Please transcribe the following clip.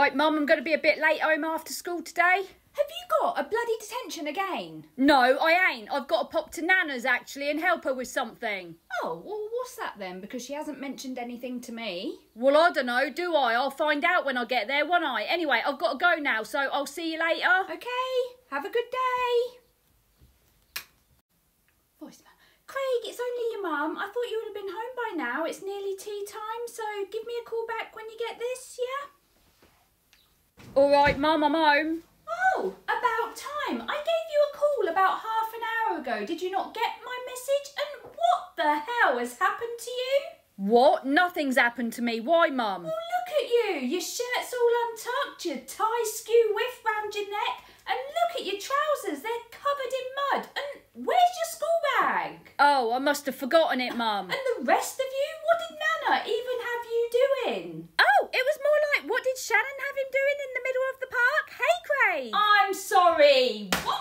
right, Mum, I'm going to be a bit late home after school today. Have you got a bloody detention again? No, I ain't. I've got to pop to Nana's actually and help her with something. Oh, well, what's that then? Because she hasn't mentioned anything to me. Well, I don't know, do I? I'll find out when I get there, won't I? Anyway, I've got to go now, so I'll see you later. Okay, have a good day. Voicemail. Craig, it's only your mum. I thought you would have been home by now. It's nearly tea time, so give me a call back when you get this? All right, Mum, I'm home. Oh, about time. I gave you a call about half an hour ago. Did you not get my message? And what the hell has happened to you? What? Nothing's happened to me. Why, Mum? Oh, look at you. Your shirt's all untucked, your tie skew whiff round your neck, and look at your trousers. They're covered in mud. And where's your school bag? Oh, I must have forgotten it, Mum. And the rest of you? What did Nana even have you doing? Oh, it was more like, what did Shannon have him doing in the middle of the park? Hey, I'm sorry. What